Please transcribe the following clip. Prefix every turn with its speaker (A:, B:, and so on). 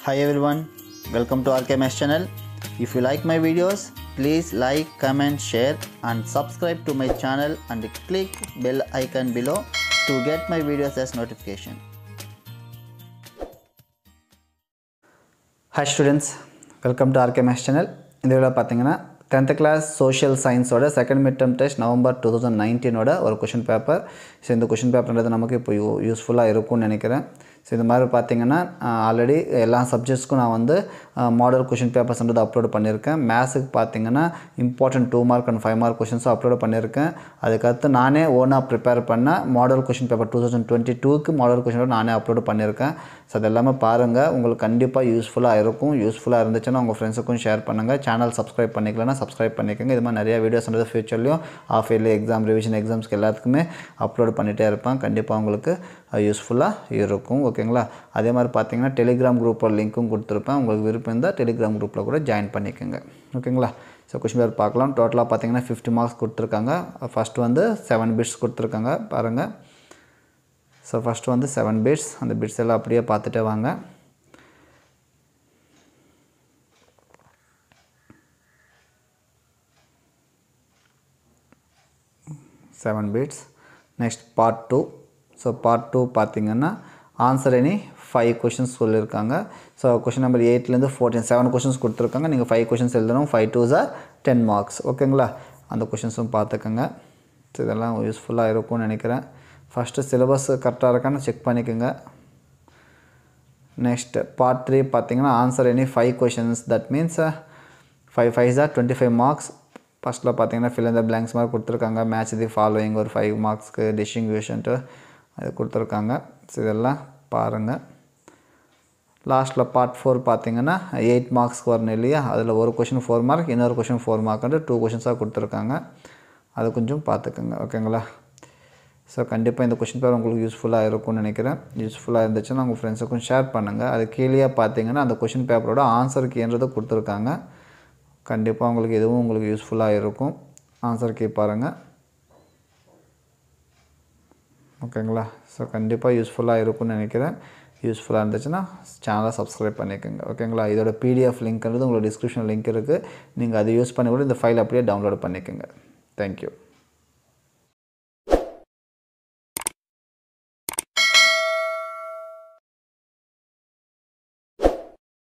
A: Hi everyone, welcome to RKMS channel. If you like my videos, please like, comment, share and subscribe to my channel and click bell icon below to get my videos as notification.
B: Hi students welcome to RK Maths channel இந்த video பார்த்தீங்கன்னா tenth class social சயின்ஸோட second mid term test November two thousand நைன்டீனோட ஒரு question paper so இந்த question பேப்பர்ன்றது நமக்கு இப்போ you யூஸ்ஃபுல்லாக இருக்கும்னு நினைக்கிறேன் ஸோ இந்த மாதிரி பார்த்தீங்கன்னா ஆல்ரெடி எல்லா சப்ஜெக்ட்ஸ்க்கும் நான் வந்து மாடல் கொஷின் பேப்பர்ஸ்ன்றது அப்லோட் பண்ணியிருக்கேன். மேத்ஸுக்கு பார்த்தீங்கன்னா important two mark and five mark கொஷின்ஸும் upload பண்ணியிருக்கேன். அதுக்கடுத்து நானே ஓனாக ப்ரிப்பேர் பண்ண model question paper two thousand twenty டூக்கு மாடல் கொஷின் நானே அப்லோட் பண்ணியிருக்கேன். ஸோ அது எல்லாமே பாருங்கள் உங்களுக்கு கண்டிப்பாக யூஸ்ஃபுல்லாக இருக்கும். யூஸ்ஃபுல்லாக இருந்துச்சுன்னா உங்கள் ஃப்ரெண்ட்ஸுக்கும் ஷேர் பண்ணுங்கள் சேனல் சப்ஸ்கிரைப் பண்ணிக்கலன்னா சப்ஸ்கிரைப் பண்ணிக்கோங்க. இது மாதிரி நிறைய வீடியோஸ்ன்றது ஃபியூச்சர்லையும் ஆஃப் இயர்லி எக்ஸாம் ரிவிஷன் எக்ஸாம்ஸ்க்கு எல்லாத்துக்குமே அப்லோட் பண்ணிகிட்டே இருப்பேன். கண்டிப்பாக உங்களுக்கு யூஸ்ஃபுல்லாக இருக்கும் ஓகேங்களா அதே மாதிரி பார்த்தீங்கன்னா டெலிகிராம் குரூப்போட லிங்க்கும் கொடுத்துருப்பேன். உங்களுக்கு விருப்பம் இருந்தால் டெலிகிராம் குரூப்பில் கூட ஜாயின் பண்ணிக்கோங்க ஓகேங்களா ஸோ கொஷின் பேர் பார்க்கலாம். டோட்டலாக பார்த்தீங்கன்னா ஃபிஃப்டி மார்க்ஸ் கொடுத்துருக்காங்க. ஃபஸ்ட்டு வந்து செவன் பிட்ஸ் கொடுத்துருக்காங்க பாருங்கள் ஸோ ஃபஸ்ட்டு வந்து செவன் பிட்ஸ் அந்த பிட்ஸ் எல்லாம் அப்படியே பார்த்துட்டே வாங்க. Seven bits next part two so part two பார்த்தீங்கன்னா ஆன்சர் எனி ஃபைவ் கொஷின்ஸ் சொல்லியிருக்காங்க ஸோ கொஷின் நம்பர் எயிட்லேருந்து ஃபோர்டீன் செவன் கொஷின்ஸ் கொடுத்துருக்காங்க. நீங்கள் ஃபைவ் கொஷின்ஸ் எழுதணும். Five two are ten marks ஓகேங்களா அந்த கொஷின்ஸும் பார்த்துக்கோங்க ஸோ இதெல்லாம் யூஸ்ஃபுல்லாக இருக்கும்னு நினைக்கிறேன். ஃபஸ்ட்டு சிலபஸ் கரெக்டாக இருக்கான்னு செக் பண்ணிக்கோங்க. நெக்ஸ்ட் பார்ட் த்ரீ பார்த்தீங்கன்னா answer any five questions that means five five sir twenty five marks ஃபஸ்ட்டில் பார்த்தீங்கன்னா ஃபில் இந்த பிளாங்க்ஸ் மாதிரி கொடுத்துருக்காங்க. மேட்ச் தி ஃபாலோயிங் ஒரு ஃபைவ் மார்க்ஸ்க்கு டிஸ்டிங்யூஷன்ட்டு அது கொடுத்துருக்காங்க. ஸோ இதெல்லாம் பாருங்கள் லாஸ்ட்டில் பார்ட் ஃபோர் பார்த்தீங்கன்னா எயிட் மார்க்ஸ்க்கு வரணும் இல்லையா? அதில் ஒரு கொஷின் ஃபோர் மார்க் இன்னொரு கொஷின் ஃபோர் மார்க்குன்ட்டு டூ கொஷின்ஸாக கொடுத்துருக்காங்க. அது கொஞ்சம் பார்த்துக்கோங்க. ஓகேங்களா ஸோ கண்டிப்பாக இந்த கொஷின் பேர் உங்களுக்கு யூஸ்ஃபுல்லாக இருக்கும்னு நினைக்கிறேன். யூஸ்ஃபுல்லாக இருந்துச்சுன்னா உங்கள் ஃப்ரெண்ட்ஸுக்கும் ஷேர் பண்ணுங்கள் அது கீழே பார்த்தீங்கன்னா அந்த கொஷின் பேப்பரோட ஆன்சர் கீன்றது கொடுத்துருக்காங்க. கண்டிப்பாக உங்களுக்கு எதுவும் உங்களுக்கு யூஸ்ஃபுல்லாக இருக்கும். ஆன்சர் கீ பாருங்கள் ஓகேங்களா? ஸோ கண்டிப்பாக யூஸ்ஃபுல்லாக இருக்கும்னு நினைக்கிறேன். யூஸ்ஃபுல்லாக இருந்துச்சுன்னா சேனலை சப்ஸ்கிரைப் பண்ணிக்கோங்க. ஓகேங்களா? இதோட பிடிஎஃப் லிங்க்ன்றது உங்களோட டிஸ்கிரிப்ஷன் லிங்க் இருக்குது நீங்கள் அதை யூஸ் பண்ணி கூட இந்த ஃபைல் அப்படியே டவுன்லோட் பண்ணிக்கோங்க. தேங்க்யூ